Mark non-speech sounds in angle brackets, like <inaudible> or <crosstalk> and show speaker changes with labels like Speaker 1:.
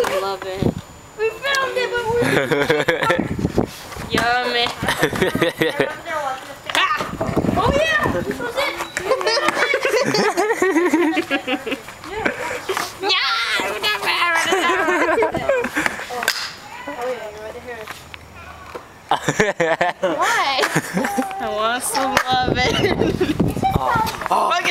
Speaker 1: I love it.
Speaker 2: We found it, but we're
Speaker 1: Yummy.
Speaker 2: Oh yeah! This was it!
Speaker 1: Why? I want some loving. <laughs> Oh.
Speaker 3: oh.